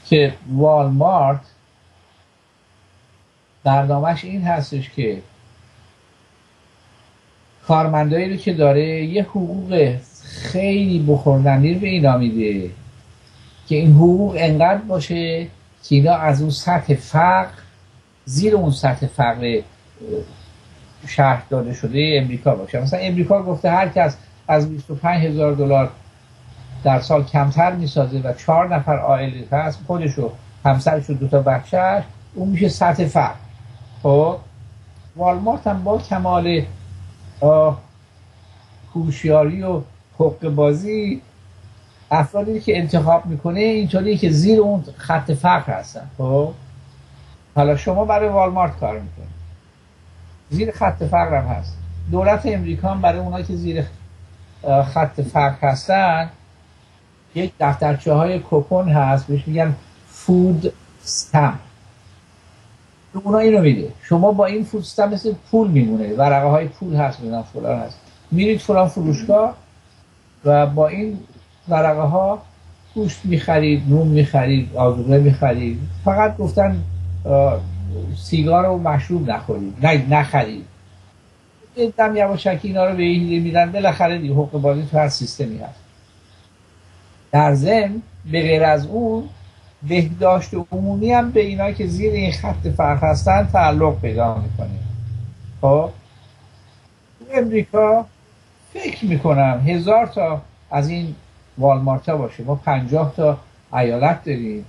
که والمارت برنامهش این هستش که کارمندایی رو که داره یه حقوق خیلی بخوردنی رو به اینا میده که این حقوق انقدر باشه که اینا از اون سطح فقر زیر اون سطح فقر شهر داده شده امریکا باشه. مثلا امریکا گفته هر کس از 25 هزار دلار در سال کمتر می‌سازه و چهار نفر آیل هست خودشو همسرش و دوتا بچهش اون میشه سطح فقر. خب؟ والمارت هم با کمال هوشیاری و حق بازی افرادی که انتخاب می‌کنه اینطوری که زیر اون خط فقر هستن. خب؟ حالا شما برای والمارت کار می‌کنید. زیر خط فقر هم هست. دولت امریکا هم برای اونایی که زیر خط فقر هستن یک دفترچه های کوپون هست بهش میگن فود ستم اونا اینو میده. شما با این ستم مثل پول میمونه. ورقه های پول هست می‌دونم فلان هست. میرید فلان فروشگاه و با این ورقه ها گوشت می‌خرید نون می‌خرید آزوغه می‌خرید. فقط گفتن سیگار و مشروب نخورید. نه نخرید. دم یواشکی اینا رو به این میدن. بالاخره دیگه حقوق بازی تو هر سیستمی هست. در ضمن به غیر از اون بهداشت عمومی هم به اینا که زیر این خط فرق هستن تعلق پیدا می‌کنه. خب؟ امریکا فکر می‌کنم هزار تا از این والمارت ها باشه. ما پنجاه تا ایالت داریم.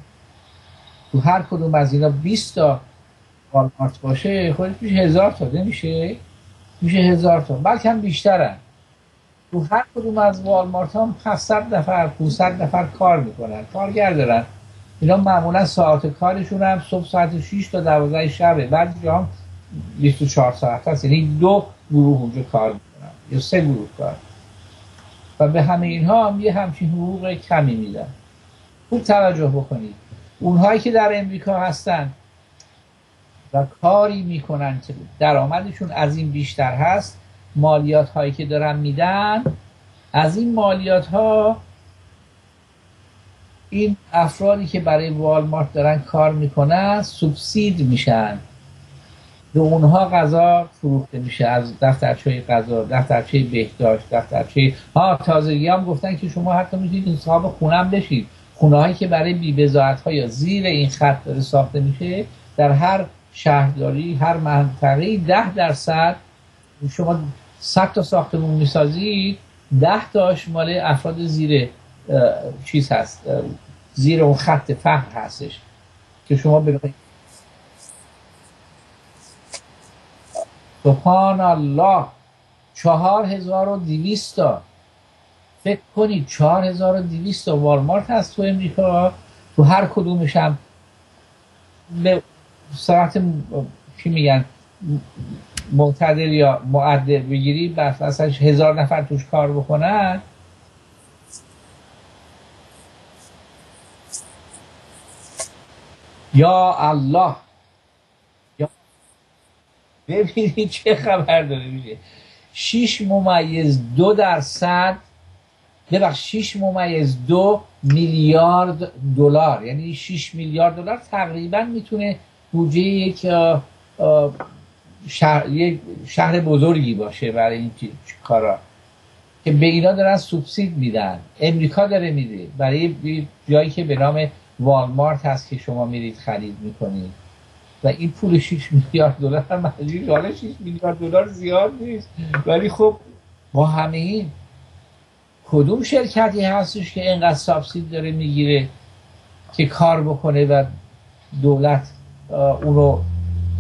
تو هر کدوم از اینا 20 تا والمارت باشه خودش میشه هزار تا نمیشه؟ میشه هزار تا. بلکه هم بیشترن. تو هر کدوم از والمارت هم 700 نفر 500 نفر کار می‌کنن کارگر دارن. اینا معمولا ساعت کارشون هم صبح ساعت 6 تا 12 شبه. بعد جا هم 24 ساعت هست. یعنی دو گروه اونجا کار می‌کنن. یا سه گروه کار. و به همه اینها هم یه همچین حقوق کمی میدن. خوب توجه بکنید. اونهایی که در امریکا هستن و کاری می‌کنن که درآمدشون از این بیشتر هست مالیات هایی که دارن میدن از این مالیات ها این افرادی که برای والمارت دارن کار می‌کنن سوبسید میشن. به اونها غذا فروخته میشه. از دفترچه غذا دفترچه بهداشت دفترچه ها تازگی هم گفتن که شما حتی می‌تونید صاحب خونم بشید. خونه هایی که برای بیبزاعت ها یا زیر این خط داره ساخته میشه در هر شهرداری هر منطقه ده درصد شما صد تا ساختمون می‌سازید ده تاش مال افراد زیر چیز هست زیر اون خط فقر هستش که شما ببینید. سبحان الله چهار هزار و دیویست تا. فکر کنید چهار هزار و دیویست تا والمارت هست تو امریکا. تو هر کدومش هم به ساعت چی میگن معتدل یا معدل بگیری بس هزار نفر توش کار بکنن. یا الله. یا ببینید چه خبر داره میشه. شیش ممیز دو درصد ببخش شیش ممیز دو میلیارد دلار. یعنی 6 میلیارد دلار تقریبا می‌تونه بودجه یک شهر, یک شهر بزرگی باشه برای این کارا. که به اینا دارن سوبسید میدن. امریکا داره میده. برای جایی که به نام والمارت هست که شما میرید خرید می‌کنید. و این پول 6 میلیارد دلار هم حالا 6 میلیارد دلار زیاد نیست. ولی خب با همه این کدوم شرکتی هستش که اینقدر سابسید داره می‌گیره که کار بکنه و دولت اونو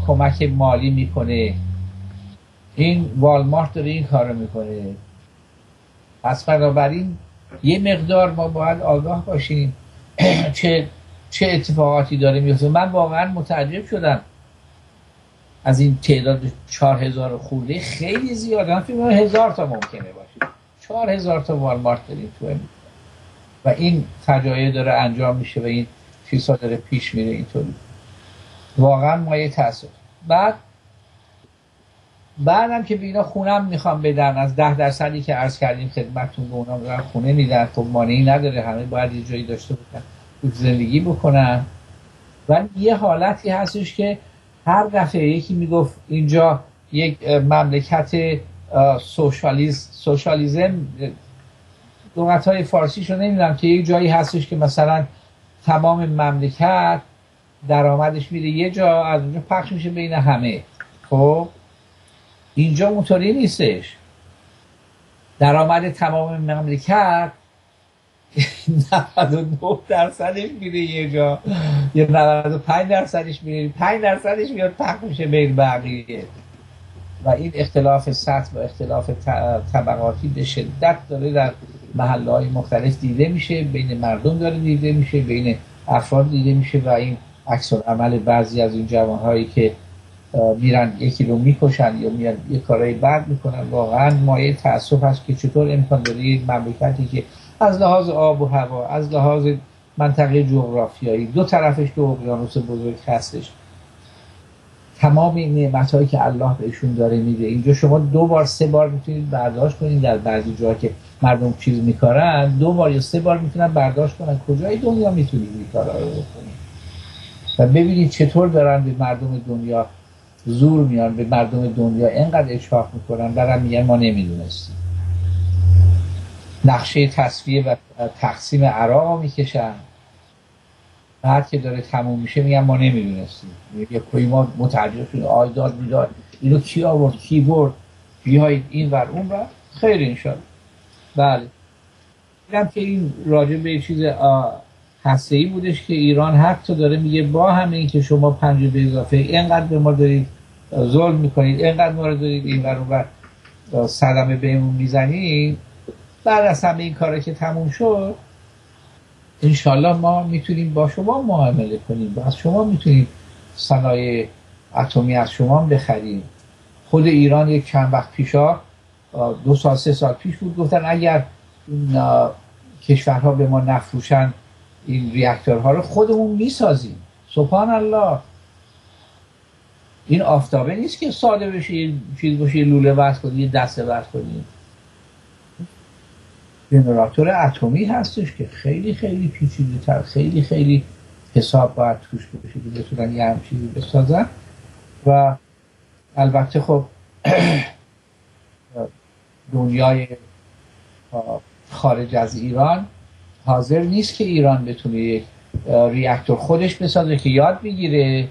کمک مالی می‌کنه. این والمارت داره این کار می‌کنه. پس بنابراین یه مقدار ما باید آگاه باشیم. (clears throat) چه چه اتفاقاتی داره میفته من واقعا متعجب شدم از این تعداد چهار هزار خورده. خیلی زیاده. من فکر هزار تا ممکنه باشه. چهار هزار تا والمارت داریم تو و این فجایع داره انجام میشه و این چیزها داره پیش میره اینطوری. واقعا مایه تاسف بعد بعدم که بینا خونم می‌خوام بدن از ده درصدی که عرض کردیم خدمتتون به اونا خونه میدن. خب مانعی نداره همه باید یه جایی داشته باشن زندگی بکنن. ولی یه حالتی هستش که هر دفعه یکی می‌گفت اینجا یک مملکت سوشالیز سوشالیزم لغت های فارسیشو نمی‌دونم که یک جایی هستش که مثلا تمام مملکت درآمدش میره یه جا از اونجا پخش میشه بین همه. خب؟ اینجا اونطوری نیستش. درآمد تمام مملکت 99 درصدش میره یه جا. یا 95 درصدش میره. 5 درصدش میاد پخش میشه بین بقیه. و این اختلاف سطح و اختلاف طبقاتی به شدت داره در محله های مختلف دیده میشه. بین مردم داره دیده میشه. بین افراد دیده میشه. و این عکس عمل بعضی از این جوان هایی که میرن یکی رو می‌کشن یا میرن یه کارهای بد می‌کنن. واقعا مایه تاسف هست که چطور امکان داره یک مملکتی که از لحاظ آب و هوا از لحاظ منطقه جغرافیایی دو طرفش دو اقیانوس بزرگ هستش. تمام این نعمت هایی که الله بهشون داره میده. اینجا شما دو بار سه بار می‌تونید برداشت کنید در بعضی جاها که مردم چیز میکارن. دو بار یا سه بار می‌تونن برداشت کنن. کجای دنیا می‌تونید این کارا رو و ببینید چطور دارن به مردم دنیا زور میان به مردم دنیا اینقدر اشفاق می‌کنن برم میگن ما نمی‌دونستیم. نقشه تصفیه و تقسیم عراق می‌کشن. بعد که داره تموم میشه میگن ما نمی‌دونستیم. یه کوی ما متعجب شد آیداد می‌داد اینو کی آورد؟ کی برد؟ بیایید این ور اون ور. خیر انشالله بله. دیدم که این راجع به چیز هسته ای بودش که ایران حتی داره میگه با همه این که شما پنج به اضافه اینقدر به ما دارید ظلم می‌کنید اینقدر ما رو دارید این اون ور صدمه بهمون می‌زنید بعد از همه این کارا که تموم شد انشالله ما می‌تونیم با شما معامله کنیم از شما می‌تونیم صنایع اتمی از شما بخریم. خود ایران یک چند وقت پیشا دو سال سه سال پیش بود گفتن اگر کشورها به ما نفروشن این ریاکتورها رو خودمون می‌سازیم. سبحان الله این آفتابه نیست که ساده بشه یه چیز باشه یه لوله وصل کنید یه دسته وصل کنید جنراتور اتمی هستش که خیلی خیلی پیچیده تر خیلی خیلی حساب باید توش بشه که بتونن یه همچیزی بسازن. و البته خب (clears throat) دنیای خارج از ایران حاضر نیست که ایران بتونه یک ریاکتور خودش بسازه که یاد بگیره.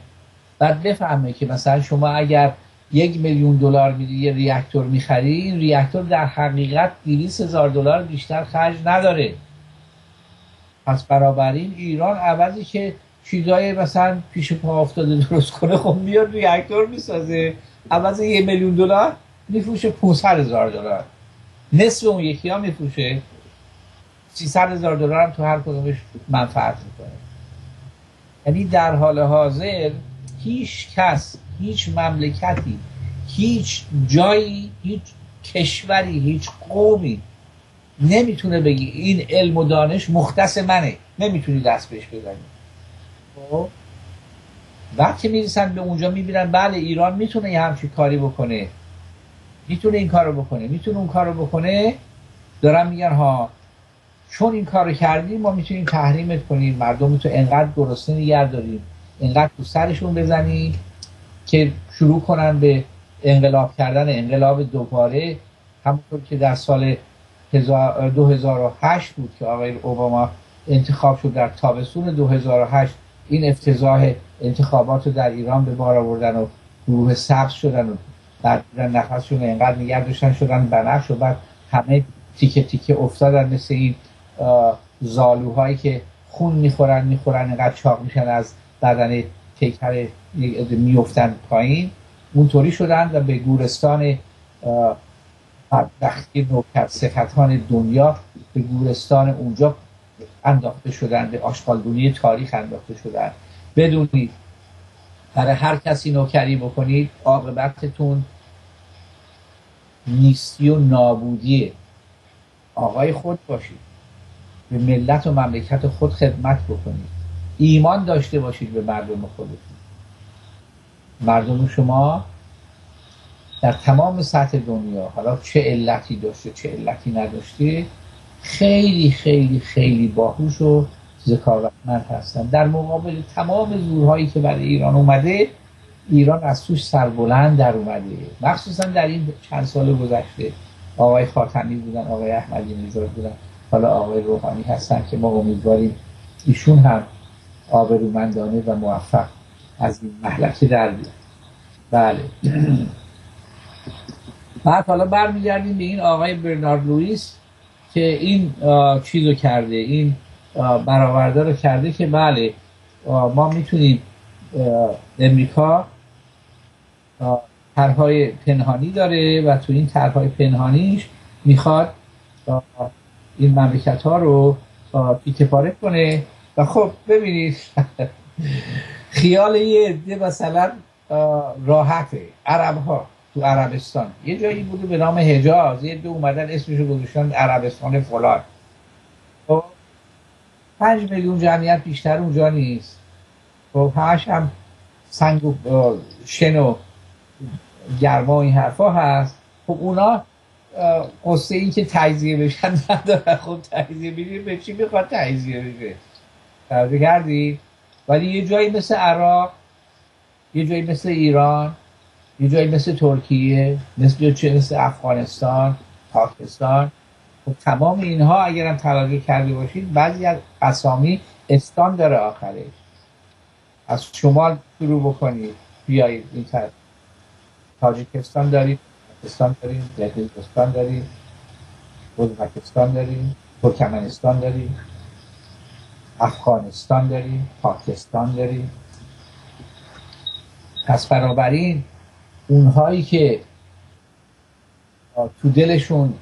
بعد بفهمه که مثلا شما اگر یک میلیون دلار میدی یه ریاکتور می‌خری این ریاکتور در حقیقت 200 هزار دلار بیشتر خرج نداره. پس بنابراین ایران عوضی که چیزای مثلا پیش پا افتاده درست کنه خب میاد ریاکتور می‌سازه. عوض یه میلیون دلار میفروشه 500 هزار دلار. نصف اون یکی ها میفروشه. 300 هزار دلار هم تو هر کدومش منفعت می‌کنه یعنی در حال حاضر هیچ کس هیچ مملکتی هیچ جایی هیچ کشوری هیچ قومی نمی‌تونه بگی این علم و دانش مختص منه. نمی‌تونی دست بهش بزنی. خب؟ وقتی می‌رسن به اونجا می‌بینن بله ایران می‌تونه یه همچین کاری بکنه. می‌تونه این کارو بکنه. می‌تونه اون کارو بکنه. دارن میگن ها چون این کارو کردیم ما می‌تونیم تحریمت کنیم. مردم تو انقدر گرسنه نگه داریم. انقدر تو سرشون بزنیم که شروع کنن به انقلاب کردن انقلاب دوباره. همونطور که در سال 2008 بود که آقای اوباما انتخاب شد در تابستون 2008 این افتضاح انتخابات رو در ایران به بار آوردن و گروه سبز شدن و بعد نفسشون انقدر نگه داشتن شدن بنفش و بعد همه تیکه تیکه افتادن مثل این زالوهایی که خون می‌خورن می‌خورن انقدر چاق میشن از بدن پیکر میفتن پایین. اونطوری شدن و به گورستان بدبختی نوکر سفتان دنیا به گورستان اونجا انداخته شدن به آشغالدونی تاریخ انداخته شدن. بدونید برای هر کسی نوکری بکنید عاقبتتون نیستی و نابودی آقای خود باشید. به ملت و مملکت خود خدمت بکنید. ایمان داشته باشید به مردم خودتون. مردم شما در تمام سطح دنیا حالا چه علتی داشته چه علتی نداشته خیلی خیلی خیلی باهوش و ذکاوتمند هستن. در مقابل تمام زورهایی که برای ایران اومده ایران از توش سربلند در اومده. مخصوصا در این چند سال گذشته. آقای خاتمی بودن آقای احمدی نژاد بودن. حالا آقای روحانی هستن که ما امیدواریم ایشون هم آبرومندانه و موفق از این محلکه در بیاد. بله. بعد حالا برمیگردیم به این آقای برنارد لوئیس که این چیزو کرده این برآورده رو کرده که بله ما می‌تونیم امریکا طرحهای پنهانی داره و تو این طرحهای پنهانیش می‌خواد این مملکت ها رو کنه. و خب ببینید (laughs) خیال یه عده مثلا راحته. عرب ها تو عربستان. یه جایی بوده به نام حجاز. یه دو اومدن اسمشو گذاشتن عربستان فلان. خب پنج میلیون جمعیت بیشتر اونجا نیست. خب همش هم سنگ و شن و گرما این حرفا هست. خب اونا قصه این که تجزیه بشن نداره. خب تجزیه بشن به چی می‌خواد تجزیه بشه؟ توجه کردی؟ ولی یه جایی مثل عراق یه جایی مثل ایران یه جایی مثل ترکیه مثل چه مثل افغانستان پاکستان. خب تمام اینها اگر هم تلاقی کرده باشید بعضی از اسامی استان داره آخرش. از شمال شروع بکنید بیایید این طرف تاجیکستان دارید. پاکستان داریم قرقیزستان داریم ازبکستان داریم ترکمنستان داریم افغانستان داریم پاکستان داریم. پس بنابراین اونهایی که تو دلشون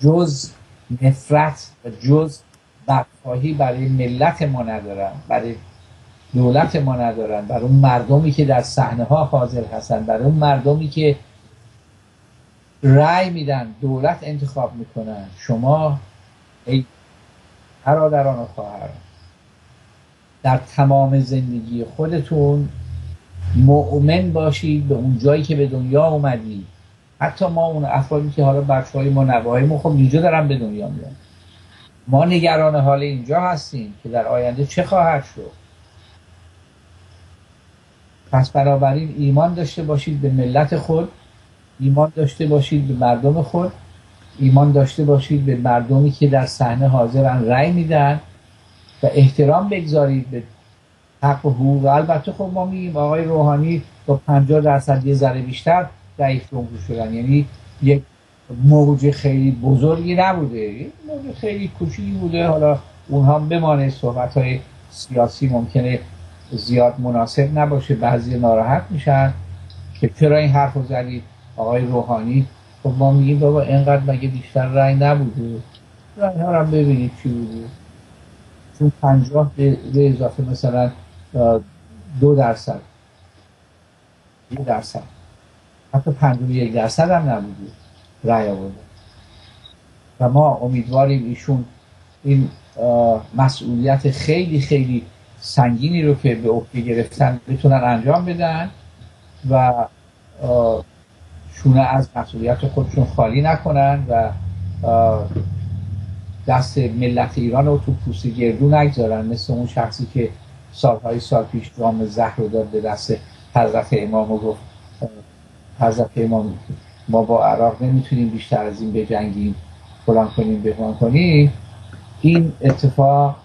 جز نفرت و جز بدخواهی برای ملت ما ندارن برای دولت ما ندارن برای اون مردمی که در صحنه ها حاضر هستن برای اون مردمی که رأی میدن دولت انتخاب می‌کنن شما ای برادران و خواهران در تمام زندگی خودتون مؤمن باشید به اون جایی که به دنیا اومدید حتی ما اون افرادی که حالا بچه های ما نوه ما خب اینجا دارن به دنیا میان. ما نگران حال اینجا هستیم که در آینده چه خواهد شد. پس بنابراین ایمان داشته باشید به ملت خود. ایمان داشته باشید به مردم خود ایمان داشته باشید به مردمی که در صحنه حاضرن رأی میدن و احترام بگذارید به حق و حقوق. البته خب ما میگیم آقای روحانی با 50 درصد یه ذره بیشتر رئیس جمهور شدن. یعنی یک موج خیلی بزرگی نبوده. موج خیلی کوچیکی بوده. حالا اونها بمانه صحبت های سیاسی ممکنه زیاد مناسب نباشه. بعضی ناراحت میشن که چرا این حرف رو زدید؟ آقای روحانی خب ما میگیم بابا اینقدر مگه بیشتر رأی نبوده؟ رأی ها رو ببینید چی بوده. چون پنجاه به اضافه مثلا دو درصد. دو درصد. حتی پنجاه یک درصد هم نبوده رأی آورده و ما امیدواریم ایشون این مسئولیت خیلی خیلی سنگینی رو که به عهده گرفتن بتونن انجام بدن و شونه از مسئولیت خودشون خالی نکنن و دست ملت ایران رو تو پوست گردو نگذارن. مثل اون شخصی که سالهای سال پیش جام زهر رو داد به دست حضرت امام و گفت حضرت امام ما با عراق نمی‌تونیم بیشتر از این بجنگیم فلان کنیم بهمان کنیم. این اتفاق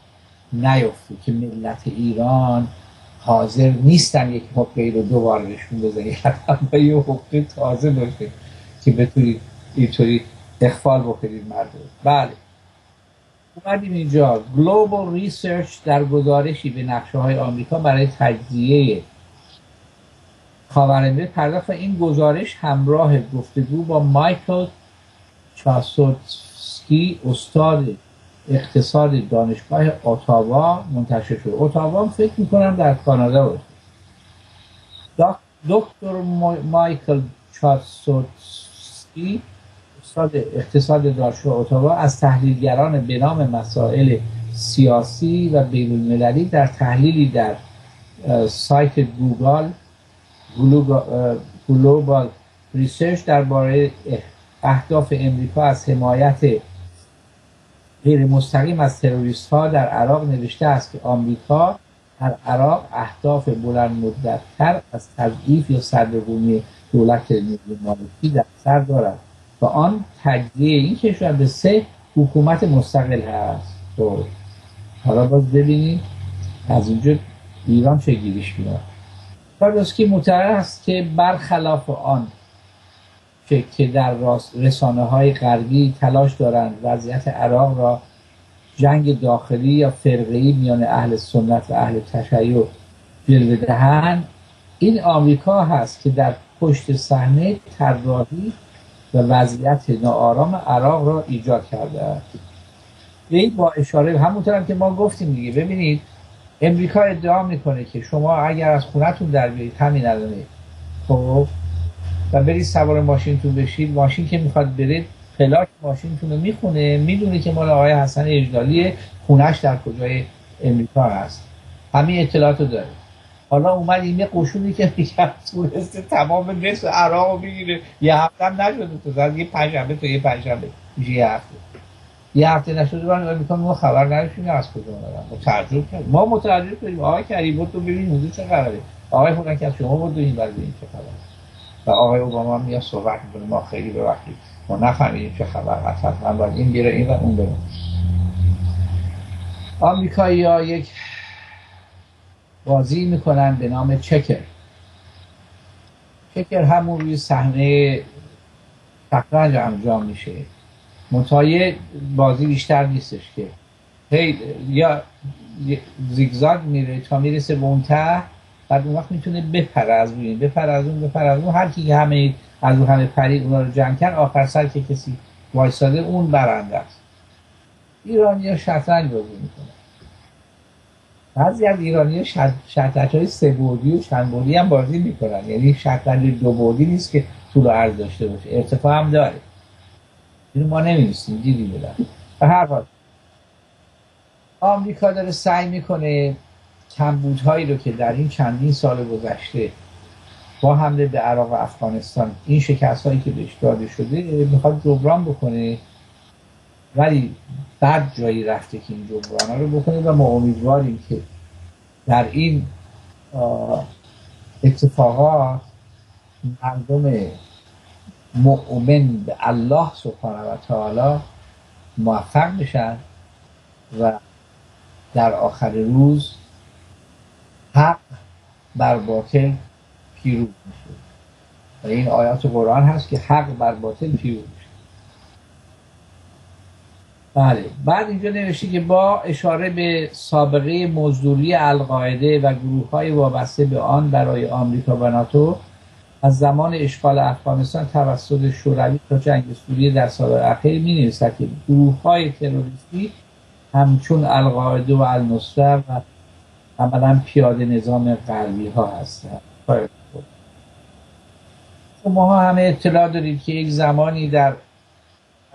نیفته که ملت ایران حاضر نیستن یک حقه رو دوباره نشون بزنی حتی یه حقه تازه باشه که بتونید اینطوری اخفال بکنید مردم. بله. اومدیم اینجا. Global Research در گزارشی به نقشه های آمریکا برای تجزیه خاورمیانه پرداخت این گزارش همراه گفتگو با مایکل چاسوتسکی استاد اقتصاد دانشگاه اتاوا منتشر شد. اتاوا فکر می‌کنم در کانادا بود. دکتر مایکل چاسوتسکی استاد اقتصاد دانشگاه اتاوا از تحلیلگران به نام مسائل سیاسی و بین در تحلیلی در سایت گوگل Global Research درباره اهداف امریکا از حمایت غیر مستقیم از تروریست ها در عراق نوشته است که آمریکا در عراق اهداف بلند مدت تر از تضعیف یا سردرگمی دولت مالکی در سر دارد و آن تجزیه این کشور به سه حکومت مستقل هست. تو حالا باز ببینید از اینجا ایران چه گیریش میاد که معتقد است که برخلاف آن که در رسانه های غربی تلاش دارند وضعیت عراق را جنگ داخلی یا فرقی میان اهل سنت و اهل تشیع جلوه دهند. این آمریکا هست که در پشت صحنه طراحی و وضعیت ناآرام عراق را ایجاد کرده است. این با اشاره همونطور که ما گفتیم دیگه. ببینید امریکا ادعا می‌کنه که شما اگر از خونتون در بیایید همین الانه. خب؟ و برید سوار ماشینتون بشید. ماشین که می‌خواد برید پلاک ماشینتون رو می‌خونه. می‌دونه که مال آقای حسن اجلالی خونش در کجای امریکا هست. همین اطلاعات رو داره. حالا اومد این یه قشونی که میگم تونسته تمام نصف عراق رو بگیره. یه هفته هم نشده تو زد یه پنجشنبه تو یه پنجشنبه. میشه یه هفته. یه هفته نشده من امریکا ما خبر نداشتیم. از کجا اومدن؟ متعجب کرد ما متعجب شدیم آقای کریبوت تو ببین موضوع چه خبره. آقای خودن که شما بود این برای این چه خبره. و آقای اوباما میاد صحبت می‌کنه. ما خیلی ببخشید ما نفهمیدیم چه خبر هست. من باید این بیره این و اون بره آمریکایی ها یک بازی می‌کنن به نام چکر. چکر همون روی صحنه شطرنج انجام میشه. متایه بازی بیشتر نیستش که. هی یا زیگزاگ میره تا می‌رسه به اون ته بعد اون وقت می‌تونه بپره از روی بپره از اون بپره از اون هر کی همه از اون همه پرید اونا رو جمع کرد آخر سر که کسی وایساده اون برنده است. ایرانی ها شطرنج بازی می‌کنه بعضی از ایرانی ها شطرنج های سه بودی و چند بودی هم بازی می‌کنن. یعنی شطرنج دو بودی نیست که طول و عرض داشته باشه. ارتفاع هم داره. اینو ما نمی‌دونستیم. دیدیم. بدن به هر حال. آمریکا داره سعی می‌کنه کمبودهایی رو که در این چندین سال گذشته با حمله به عراق و افغانستان این شکست هایی که بهش داده شده می‌خواد جبران بکنه ولی بعد جایی رفته که این جبران ها رو بکنه و ما امیدواریم که در این اتفاقات مردم مؤمن به الله سبحانه و تعالی موفق بشن و در آخر روز حق بر باطل پیروز میشه و این آیات قرآن هست که حق بر باطل پیروز میشه بله. بعد اینجا نوشته که با اشاره به سابقه مزدوری القاعده و گروه های وابسته به آن برای آمریکا و ناتو از زمان اشغال افغانستان توسط شوروی تا جنگ سوریه در سال اخیر می نویسد که گروه های تروریستی همچون القاعده و النصره و عملا پیاده نظام غربی ها هستند شما همه اطلاع دارید که یک زمانی در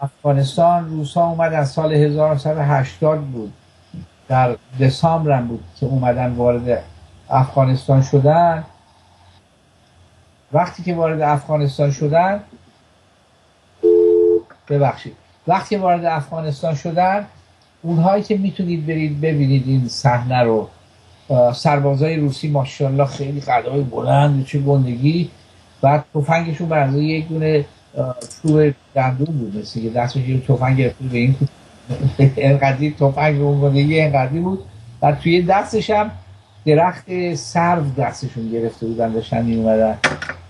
افغانستان روس ها اومدن سال 1980 بود. در دسامبر بود که اومدن وارد افغانستان شدن. وقتی که وارد افغانستان شدن ببخشید. وقتی وارد افغانستان شدن اونهایی که می‌تونید برید ببینید این صحنه رو. سربازای روسی ماشاءالله خیلی قدای بلند چه گندگی. بعد تفنگشون بر یک دونه چوب دندون بود مثل که دستش یه تفنگ گرفته به این (laughs) انقدری تفنگ اون گندگی انقدری بود. و توی دستش هم درخت سرو دستشون گرفته بودن داشتن می اومدن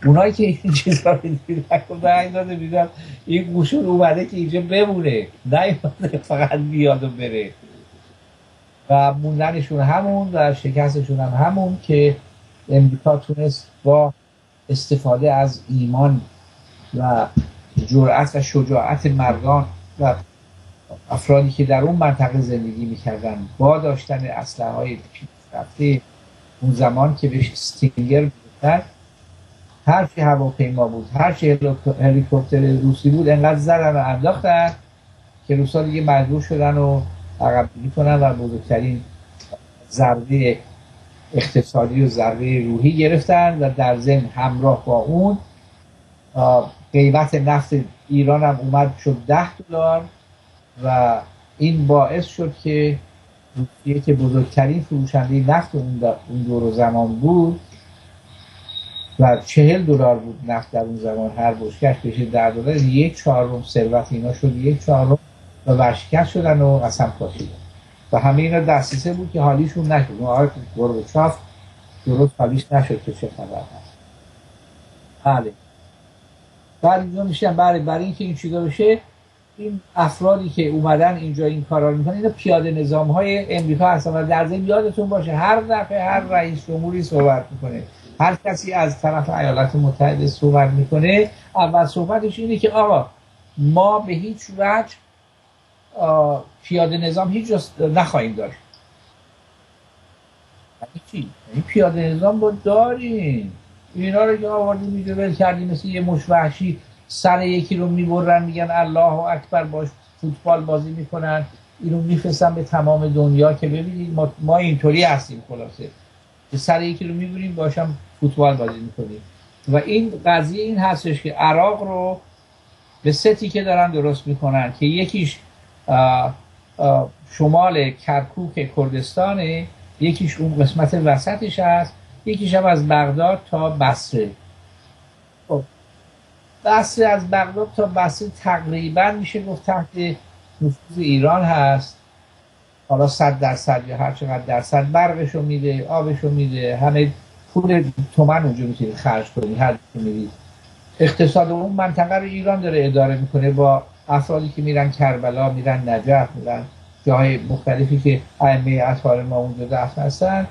اونایی که این چیزا رو دیدن گفتن داده بیدن این گوشون اومده که اینجا بمونه. نه فقط بیاد و بره. و موندنشون همون و شکستشون هم همون که امریکا تونست با استفاده از ایمان و جرأت و شجاعت مردان و افرادی که در اون منطقه زندگی می‌کردن با داشتن اسلحه های پیشرفته اون زمان که بهش استینگر بودن هر چی هواپیما بود هر چی هلیکوپتر روسی بود انقدر زدن و انداختن که روسا دیگه مجبور شدن و عقب کنن و بزرگترین ضربه اقتصادی و ضربه روحی گرفتن و در ضمن همراه با اون قیمت نفت ایران هم اومد شد ده دلار و این باعث شد که روسیه که بزرگترین فروشنده نفت اون دور زمان بود و چهل دلار بود نفت در اون زمان هر بشکش بشه در دلار یک چهارم ثروت اینا شد یک چهارم و ورشکست شدن و قسم کاشیدن و همه اینا دستیسه بود که حالیشون نشد. اون آقای گورباچوف درست حالیش نشد که چه خبر هست. بله. بعد اینجا میشن برای برای اینکه این چیزا بشه این افرادی که اومدن اینجا این کارا رو می‌کنن اینا پیاده نظام های امریکا هستن و در ضمن یادتون باشه هر دفعه هر رئیس جمهوری صحبت می‌کنه. هر کسی از طرف ایالات متحده صحبت می‌کنه اول صحبتش اینه که آقا ما به هیچ وجه پیاده نظام هیچ نخواهیم داشت. یعنی چی؟ یعنی پیاده نظام با داریم. اینا رو که آوردی میده ول کردی مثل یه مشوحشی سر یکی رو می‌برن میگن الله اکبر باش فوتبال بازی می‌کنن. اینو میفرستن به تمام دنیا که ببینید ما, ما اینطوری هستیم خلاصه. که سر یکی رو می‌بریم باشم فوتبال بازی می‌کنیم. و این قضیه این هستش که عراق رو به سه که دارن درست می‌کنن که یکیش شمال کرکوک کردستانه یکیش اون قسمت وسطش هست یکیش هم از بغداد تا بصره. خب بصره از بغداد تا بصره تقریبا میشه گفت تحت نفوذ ایران هست. حالا صد درصد یا هر چقدر درصد برقشو میده آبشو میده همه پول تومن اونجا می‌تونید خرج کنید هر می‌دید اقتصاد اون منطقه رو ایران داره اداره می‌کنه با افرادی که میرن کربلا میرن نجف میرن جاهای مختلفی که ائمه اطهار ما اونجا دفن هستن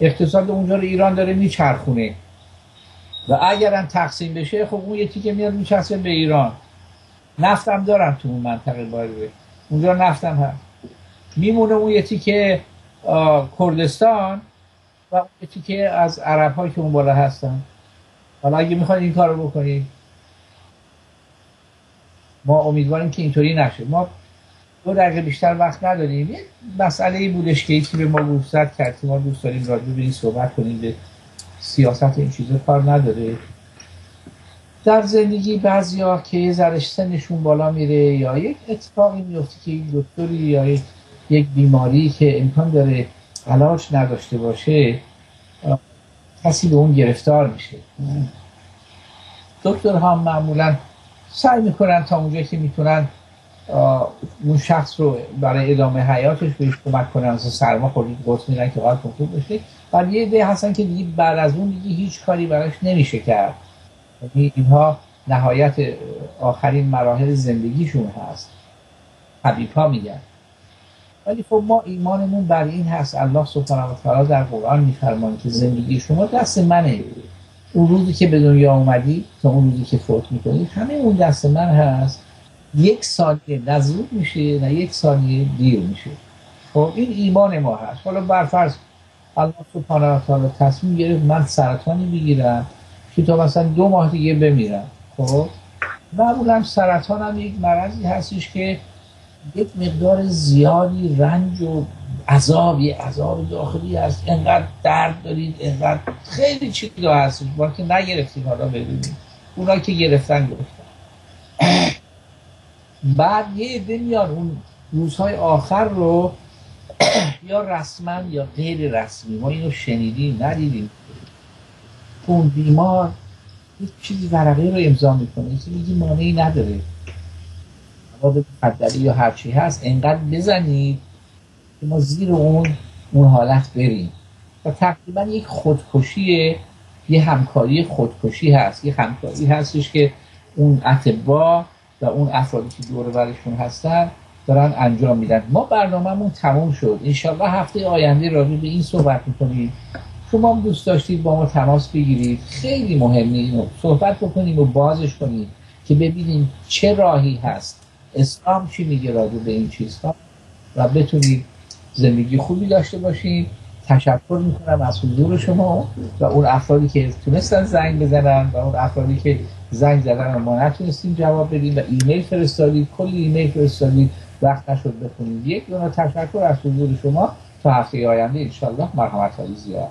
اقتصاد اونجا رو ایران داره میچرخونه. و اگرم تقسیم بشه خب اون یکی که میاد میچسبه به ایران. نفتم دارن تو اون منطقه باید اونجا نفتم هست. میمونه اون یکی که کردستان و اون یکی که از عرب که اون بالا هستن. حالا اگه می‌خواید این کار رو بکنید ما امیدواریم که اینطوری نشه. ما دو دقیقه بیشتر وقت نداریم. یه مسئله ای بودش که یکی به ما گفت کرد که ما دوست داریم راجع به این صحبت کنیم به سیاست این چیزا کار نداره. در زندگی بعضیا که یه ذره سنشون بالا میره یا یک اتفاقی میفته که یک دکتری یا یک, یک بیماری که امکان داره علاج نداشته باشه کسی به اون گرفتار میشه. دکترها هم معمولا سعی می‌کنن تا اونجا که می‌تونن اون شخص رو برای ادامه حیاتش بهش کمک کنن. مثلا سرما خوردید قرص میدن که حالتون خوب بشه. ولی یه عده هستن که دیگه بعد از اون دیگه هیچ کاری براش نمیشه کرد. یعنی اینها نهایت آخرین مراحل زندگیشون هست. حبیب ها میگن. ولی خب ما ایمانمون بر این هست. الله سبحانه و تعالی در قرآن میفرماید که زندگی شما دست منه. اون روزی که به دنیا اومدی تا اون روزی که فوت می‌کنی همه اون دست من هست. یک ثانیه زود میشه نه یک ثانیه دیر میشه خب این ایمان ما هست. حالا برفرض الله سبحانه و تعالی تصمیم گرفت من سرطانی بگیرم که تا مثلا دو ماه دیگه بمیرم. خب معمولا سرطان هم یک مرضی هستش که یک مقدار زیادی رنج و عذاب یه عذاب داخلی هست. انقدر درد دارید انقدر خیلی چیزا هستش با که نگرفتیم حالا ببینید اونا که گرفتن گرفتن بعد یه عده میان اون روزهای آخر رو یا رسما یا غیر رسمی. ما اینو شنیدیم ندیدیم. اون بیمار یک چیزی ورقه رو امضا می‌کنه. یکی میگی مانعی نداره. مواد مخدری یا هر چی هست. انقدر بزنید. که ما زیر اون اون حالت بریم. و تقریبا یک خودکشی یه همکاری خودکشی هست. یه همکاری هستش که اون اتباع و اون افرادی که دور برشون هستن دارن انجام میدن. ما برنامهمون تموم شد. انشالله هفته آینده راجع به این صحبت می‌کنیم. شما هم دوست داشتید با ما تماس بگیرید. خیلی مهمه اینو. صحبت بکنیم و بازش کنیم که ببینیم چه راهی هست. اسلام چی میگه راجع به این چیزها؟ و بتونید زندگی خوبی داشته باشید تشکر می‌کنم از حضور شما و اون افرادی که تونستن زنگ بزنن و اون افرادی که زنگ زدن ما نتونستیم جواب بدیم و ایمیل فرستادید کلی ایمیل فرستادید وقت نشد بخونید. یک دونه تشکر از حضور شما. تا هفته آینده انشالله مرحمت های زیاد.